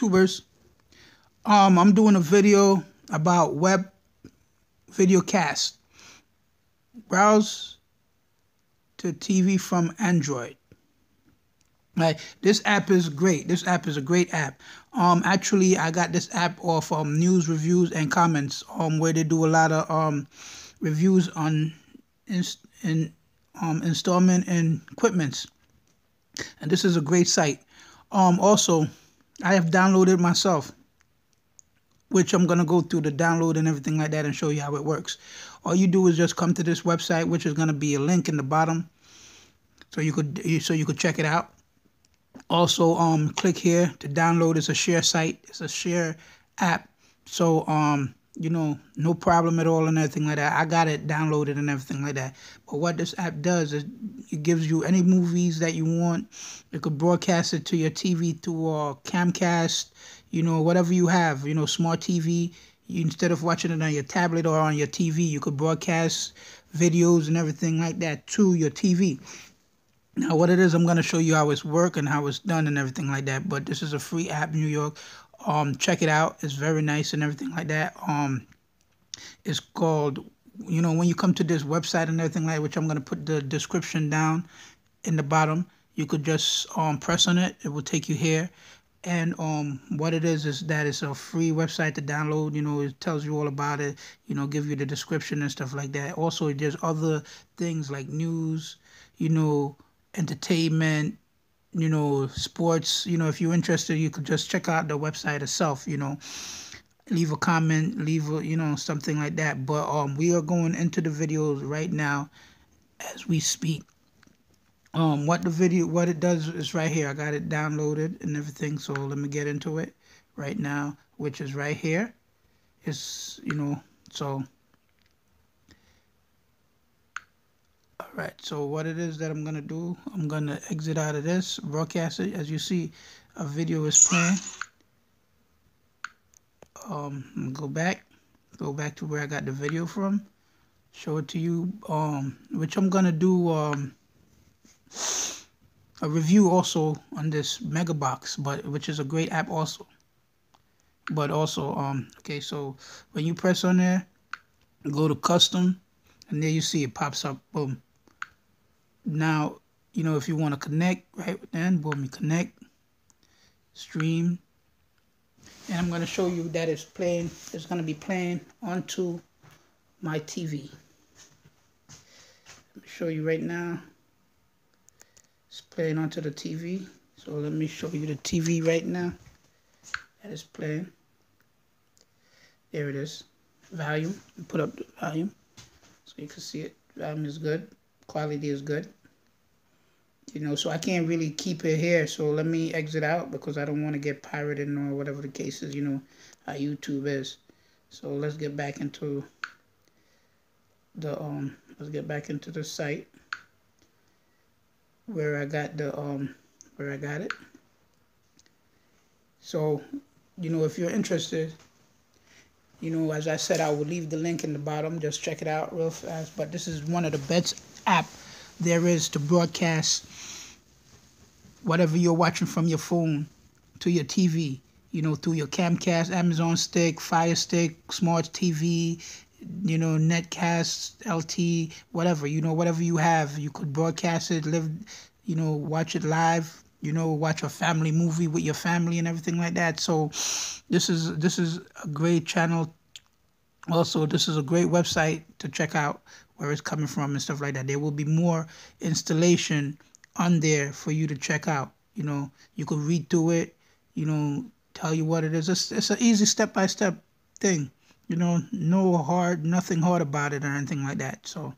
YouTubers. Um, I'm doing a video about web video cast. Browse to TV from Android. Right, this app is great. This app is a great app. Um, actually, I got this app off um news reviews and comments um where they do a lot of um reviews on in, in um installment and equipments, and this is a great site. Um, also, I have downloaded myself, which I'm gonna go through the download and everything like that and show you how it works. All you do is just come to this website, which is gonna be a link in the bottom, so you could so you could check it out. Also um click here to download. It's a share site. It's a share app. So um you know no problem at all and everything like that. I got it downloaded and everything like that. But what this app does is it gives you any movies that you want you could broadcast it to your tv through a Chromecast you know whatever you have you know smart tv you, instead of watching it on your tablet or on your tv you could broadcast videos and everything like that to your tv now, what it is, I'm going to show you how it's work and how it's done and everything like that. But this is a free app, New York. Um, check it out. It's very nice and everything like that. Um, it's called, you know, when you come to this website and everything like, which I'm going to put the description down in the bottom. You could just um press on it. It will take you here. And um, what it is is that it's a free website to download. You know, it tells you all about it. You know, give you the description and stuff like that. Also, there's other things like news. You know entertainment, you know, sports. You know, if you're interested, you could just check out the website itself. You know, leave a comment, leave a, you know something like that. But um, we are going into the videos right now as we speak. Um, what the video, what it does is right here. I got it downloaded and everything. So let me get into it right now, which is right here. It's you know so. Alright, so what it is that I'm gonna do, I'm gonna exit out of this, broadcast it. As you see, a video is playing. Um, go back, go back to where I got the video from, show it to you. Um, which I'm gonna do um a review also on this Megabox, but which is a great app also. But also, um, okay, so when you press on there, go to custom, and there you see it pops up. Boom now, you know, if you want to connect, right, then boom, you connect, stream, and I'm going to show you that it's playing, it's going to be playing onto my TV. Let me show you right now. It's playing onto the TV. So let me show you the TV right now. That is playing. There it is. Volume. Put up the volume so you can see it. Volume is good. Quality is good you know, so I can't really keep it here. So let me exit out because I don't want to get pirated or whatever the case is, you know, how YouTube is. So let's get back into the, um, let's get back into the site where I got the, um, where I got it. So, you know, if you're interested, you know, as I said, I will leave the link in the bottom. Just check it out real fast. But this is one of the best app there is to broadcast whatever you're watching from your phone to your TV, you know, through your Chromecast, Amazon Stick, Fire Stick, Smart TV, you know, Netcast, LT, whatever, you know, whatever you have, you could broadcast it, live, you know, watch it live, you know, watch a family movie with your family and everything like that. So this is this is a great channel. Also, this is a great website to check out where it's coming from and stuff like that. There will be more installation on there for you to check out. You know, you could read through it, you know, tell you what it is. It's, it's an easy step by step thing. You know, no hard, nothing hard about it or anything like that. So,